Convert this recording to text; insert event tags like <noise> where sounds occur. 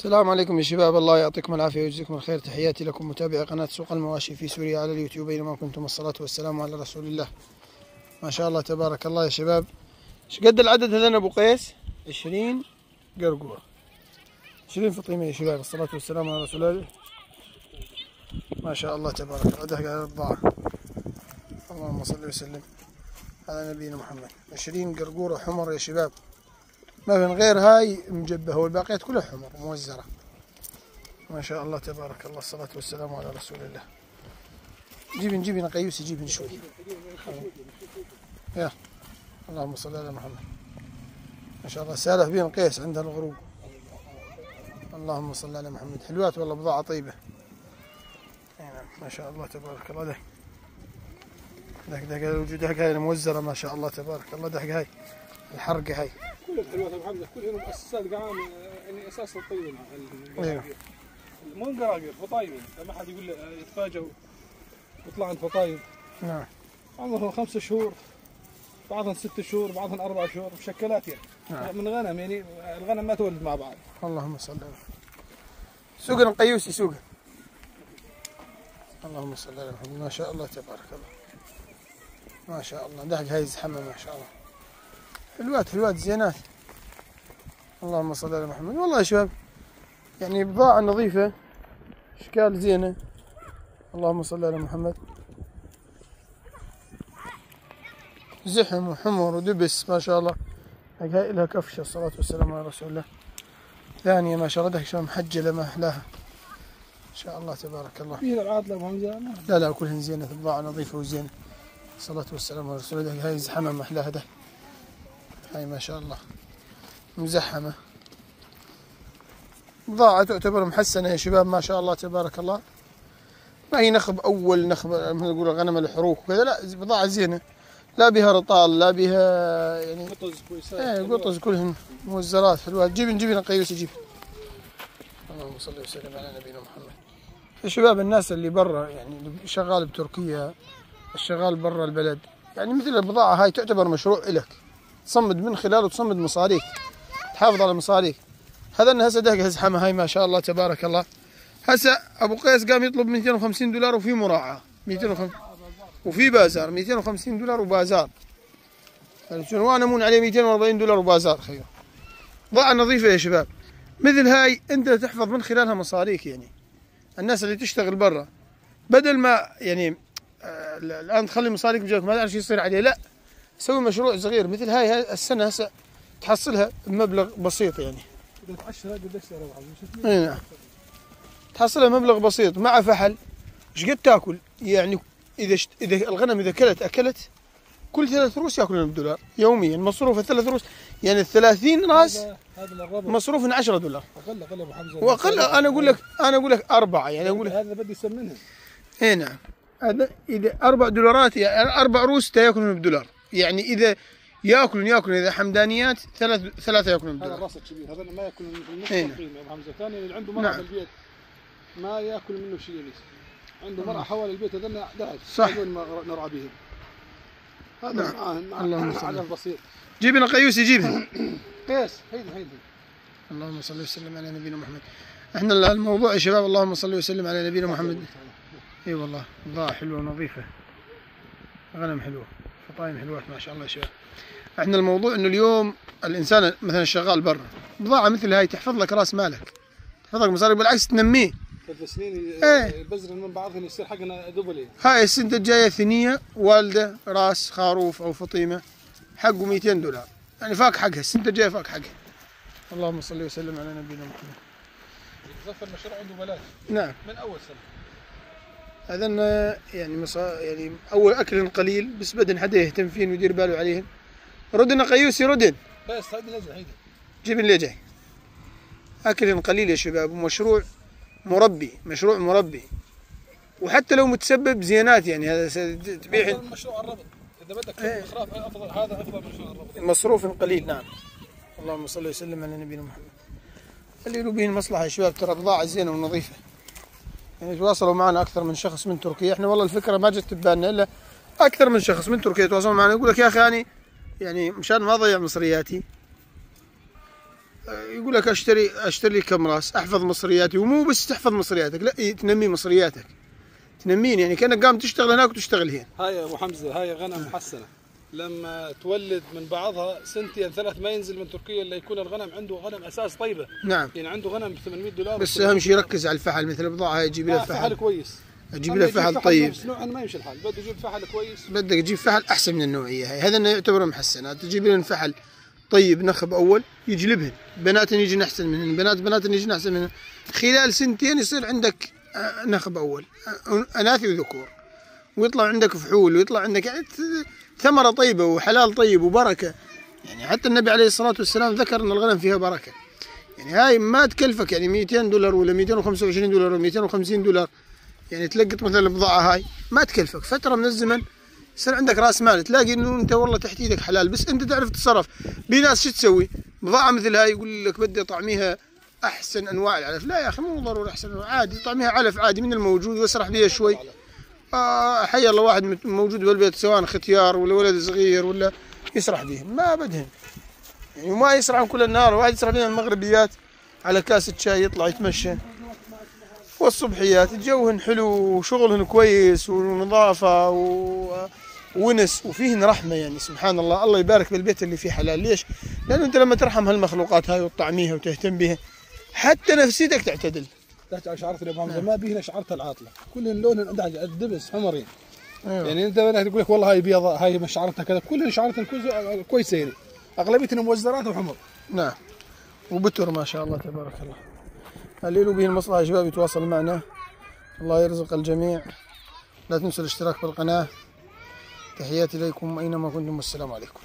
السلام عليكم يا شباب. الله يعطيكم العافية ويجزيكم الخير. تحياتي لكم متابعي قناة سوق المواشي في سوريا على اليوتيوب. أينما كنتم الصلاة والسلام على رسول الله. ما شاء الله تبارك الله يا شباب. إيش قد العدد هذا أبو قيس؟ 20 قرقورة 20 فطيمة يا شباب. الصلاة والسلام على رسول الله. ما شاء الله تبارك الله. على الضاعة اللهم صل وسلم على نبينا محمد. 20 قرقورة حمر يا شباب. ما من غير هاي مجبهة والباقيات كلها حمر موزرة ما شاء الله تبارك الله الصلاة والسلام على رسول الله جيب جيب نقيوس جيب شوي يا اللهم صل على محمد ما شاء الله سالف بين قيس عند الغروب اللهم صل على محمد حلوات والله بضاعة طيبة نعم ما شاء الله تبارك الله ده دق دق الوجود هاي الموزرة ما شاء الله تبارك الله دق هاي الحرقة هاي كلهم حلوات ابو حمزه كلهم مؤسسات قعام يعني أساس الطيب أيوه. مو قراقير فطايم ما حد يقول يتفاجئ يطلع عند فطايم نعم. عمرهم خمس شهور بعضهم ست شهور بعضهم أربع شهور مشكلات يعني. نعم. من غنم يعني الغنم ما تولد مع بعض. اللهم صل على سوق القيوسي سوق اللهم صل على محمد. ما شاء الله تبارك الله. ما شاء الله. دهق هاي زحمة ما شاء الله. حلوات حلوات زينات اللهم صل على محمد. والله يا شباب يعني بضاعة نظيفة إشكال زينة. اللهم صل على محمد. زحم وحمر ودبس ما شاء الله. هاي لها كفشة الصلاة والسلام على رسول الله. ثانية ما شاء الله دهك شلون محجلة ما أحلاها. إن شاء الله تبارك الله. فيها العاطله أبو حمزة. ما- لا لا كلهن زينة بضاعة نظيفة وزينة. الصلاة والسلام على رسول الله. هاي زحمة ما أحلاها ده. هاي ما شاء الله. مزحمة. بضاعة تعتبر محسنة يا شباب ما شاء الله تبارك الله. ما هي نخب أول نخب مثل نقول غنم الحروق وكذا لا بضاعة زينة. لا بها رطال لا بها يعني قطز كويسات إيه قطز كلهم موزرات حلوات جيب جيب قيوس جيب اللهم صل وسلم على نبينا محمد. يا شباب الناس اللي برا يعني اللي شغال بتركيا الشغال برا البلد يعني مثل البضاعة هاي تعتبر مشروع إلك. تصمد من خلاله تصمد مصاريك تحافظ على مصاريك. هذا هسه دهق هزحمة هاي ما شاء الله تبارك الله. هسه أبو قيس قام يطلب 250 دولار وفي مراعاة. 250 وفي بازار 250 دولار وبازار؟ وأنا مون عليه 240 دولار وبازار خير. ضاعة نظيفة يا شباب. مثل هاي أنت تحفظ من خلالها مصاريك يعني. الناس اللي تشتغل برا. بدل ما يعني آه الآن تخلي مصاريك بجيبك ما تعرف شو يصير عليه. لا. سوي مشروع صغير مثل هاي السنة هسه تحصلها بمبلغ بسيط يعني. اذا تعشرها قديش إي نعم. تحصلها مبلغ بسيط مع فحل. إيش قد تأكل؟ يعني إذا شت... إذا الغنم إذا كلت أكلت كل ثلاث روس يأكلون بدولار يوميا مصروف الثلاث روس يعني ال 30 راس مصروف 10 دولار. أقل أقل أبو حمزة. وأقل أنا أقول لك أنا أقول لك أربعة يعني أقول لك هذا بدي يسمنها إي نعم. هذا إذا أربع دولارات يعني أربع روس تا ياكلون بدولار. يعني إذا ياكلون يأكلون إذا حمدانيات ثلاث ثلاثة يأكلون هذا الراس الكبير هذا ما ياكل من النص ابو حمزه ثاني اللي عنده مرأة نعم. في البيت ما يأكل منه شيء ليس عنده مرأة حول البيت هذول دهج صح. نرعى بهم. هذا نعم. معاه مع اللهم صل. على البسيط جيب لنا قيوس يجيبها <coughs> قيس هيدي هيدي اللهم صل وسلم على نبينا محمد. إحنا الموضوع يا شباب اللهم صل وسلم على نبينا محمد. إي والله بضاعة حلوة ونظيفة. غنم حلوة. فطايم حلوات ما شاء الله يا شباب إحنا الموضوع انه اليوم الانسان مثلا شغال برا بضاعة مثل هاي تحفظ لك راس مالك. تحفظ لك مصاري بالعكس تنميه. ثلاث سنين إيه. البذر من بعضهم يصير حقنا دبل هاي السنة الجاية ثنية والدة راس خروف أو فطيمة حقه 200 دولار. يعني فاك حقها السنة الجاية فاك حقها. اللهم صل وسلم على نبينا محمد. يتزفر المشروع عنده بلاش نعم. من أول سنة. هذا يعني مصا يعني أول أكل قليل بس بدن حدا يهتم فيهم ويدير باله عليهم ردنا قيوسي ردن. بس هذه لازم هيدي جيب اللي جاي. أكل قليل يا شباب ومشروع مربي مشروع مربي. وحتى لو متسبب زينات يعني هذا تبيع مشروع الربط. إذا بدك إيه. اخراف أفضل هذا أفضل مشروع الربط. مصروف قليل نعم. اللهم صل وسلم على نبينا محمد. اللي له به المصلحة يا شباب ترى بضاعة زينة ونظيفة. يعني تواصلوا معنا أكثر من شخص من تركيا. إحنا والله الفكرة ما جت ببالنا إلا أكثر من شخص من تركيا يتواصلوا معنا. يقول لك يا أخي يعني يعني مشان ما اضيع مصرياتي آه، يقول لك أشتري أشتري لي كم راس أحفظ مصرياتي. ومو بس تحفظ مصرياتك لا إيه، تنمي مصرياتك. تنمين يعني كأنك قام تشتغل هناك وتشتغل هنا. هاي أبو حمزة هاي غنم محسنه لما تولد من بعضها سنتين ثلاث ما ينزل من تركيا إلا يكون الغنم عنده غنم أساس طيبة. نعم. يعني عنده غنم ب 800 دولار بس أهم شيء ركز على الفحل مثل البضاعة هاي تجيب لها آه فحل. فحل كويس. أجيب يجيب فحل طيب. نوعا ما يمشي الحال. بده يجيب فحل كويس. بدك تجيب فحل أحسن من النوعيه هاي هذا يعتبر محسنات. تجيب لهم فحل طيب نخب أول يجلبهن. بنات يجي أحسن منهن. بنات بنات يجي أحسن منهن. خلال سنتين يصير عندك آه، نخب أول. آه، أناثي وذكور. ويطلع عندك فحول ويطلع عندك يعني ثمرة طيبة وحلال طيب وبركة. يعني حتى النبي عليه الصلاة والسلام ذكر إن الغنم فيها بركة. يعني هاي ما تكلفك يعني 200 دولار ولا 225 دولار ولا 250 دولار. يعني تلقط مثلا البضاعه هاي ما تكلفك. فترة من الزمن يصير عندك رأس مال تلاقي إنه أنت والله تحت إيدك حلال بس أنت تعرف تتصرف. في ناس شو تسوي؟ بضاعة مثل هاي يقول لك بدي اطعميها أحسن أنواع العلف. لا يا أخي مو ضروري أحسن عادي. طعميها علف عادي من الموجود واسرح بها شوي. آه حي الله واحد موجود بالبيت سواء ختيار ولا ولد صغير ولا يسرح بهم ما بدهن يعني وما يسرحون كل النهار واحد يسرح بين المغربيات على كاسة شاي يطلع يتمشى. والصبحيات جوهن حلو وشغلهن كويس ونظافة و... ونس وفيهن رحمة يعني سبحان الله الله يبارك بالبيت اللي فيه حلال. ليش؟ لأنه أنت لما ترحم هالمخلوقات هاي وتطعميها وتهتم بها حتى نفسيتك تعتدل. تحت شعرة الابو حمزه ما بيهنا شعرة العاطلة. لونهن أدعج الدبس حمرين أيوة. يعني أنت تقول لك والله هاي بيضاء هاي مش شعرتها كذا كلهن شعرتها كويسه يعني. اغلبيتهم موزرات وحمر. نعم. وبتر ما شاء الله تبارك الله. اللي له به المصلحة يا شباب يتواصل معنا. الله يرزق الجميع. لا تنسوا الاشتراك بالقناة تحياتي إليكم أينما كنتم والسلام عليكم.